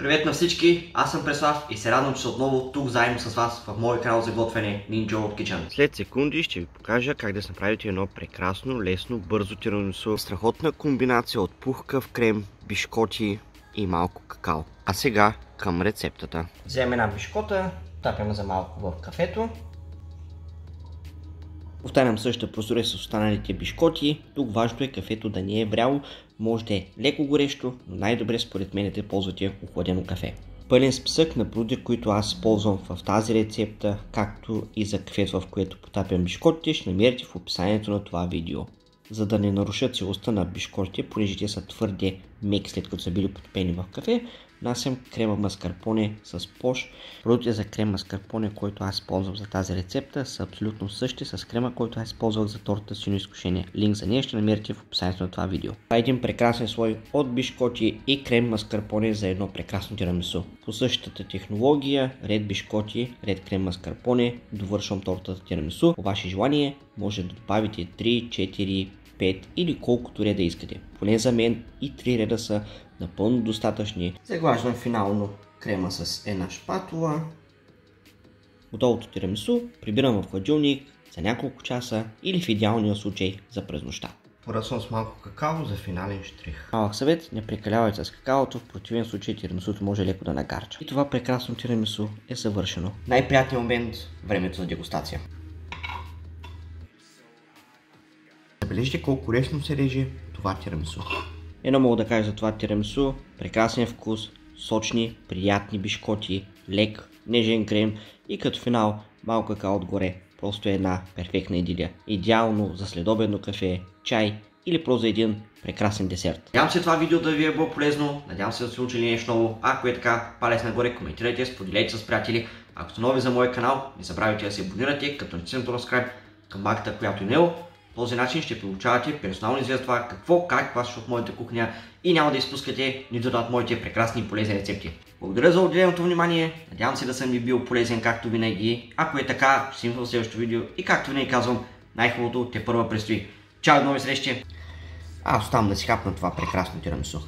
Привет на всички, аз съм Преслав и се радвам, че отново тук заедно с вас в мой канал за готвене Ninja World Kitchen. След секунди ще ви покажа как да направите едно прекрасно, лесно, бързо тирамису. Страхотна комбинация от пухкав крем, бишкоти и малко какао. А сега към рецептата. Вземем една бишкота, тапяме за малко в кафето. Повтарям същата процедура с останалите бишкоти. Тук важното е кафето да не е вряло, може да е леко горещо, но най-добре според мен е да ползвате охладено кафе. Пълен списък на продукти, които аз ползвам в тази рецепта, както и за кафето, в което потапям бишкотите, ще намерите в описанието на това видео. За да не нарушат целостта на бишкотите, понеже те са твърде меки след като са били потопени в кафе, Насям крема маскарпоне с пош. Продуктите за крем маскарпоне, който аз ползвам за тази рецепта, са абсолютно същи с крема, който аз използвах за тортата сино изкушение. Линк за нея ще намерите в описанието на това видео. Това е един прекрасен слой от бишкоти и крем маскарпоне за едно прекрасно тирамису. По същата технология, ред бишкоти, ред крем маскарпоне, довършвам тортата тирамису. По ваше желание може да добавите 3, 4, 5 или колкото реда искате. Поне за мен и 3 реда са напълно достатъчни. Заглаждам финално крема с една шпатула. Готовото тирамису прибирам в хладилник за няколко часа или в идеалния случай за през нощта. Поръсвам с малко какао за финален штрих. Малък съвет, не прекалявайте с какаото, в противен случай тирамисуто може леко да нагарча. И това прекрасно тирамису е съвършено. Най-приятният момент, времето за дегустация. Забележите колко лесно се реже това тирамису. Едно мога да кажа за това тирамису. Прекрасен вкус, сочни, приятни бишкоти, лек, нежен крем и като финал малко какао отгоре. Просто е една перфектна идилия. Идеално за следобедно кафе, чай или просто един прекрасен десерт. Надявам се това видео да ви е било полезно, надявам се да сте учили нещо ново. Ако е така, палец нагоре, коментирайте, споделете с приятели. Ако сте нови за моя канал, не забравяйте да се абонирате, като натиснете на subscribe към багата, която е него този начин ще получавате персонално известно това какво, как вас в моята кухня и няма да изпускате нито от моите прекрасни и полезни рецепти. Благодаря за отделеното внимание, надявам се да съм ви бил полезен както винаги. Ако е така, ще се в следващото видео и както винаги казвам, най-хубавото те първа предстои. Чао, нови срещи! Аз оставам да си хапна това прекрасно тирамису.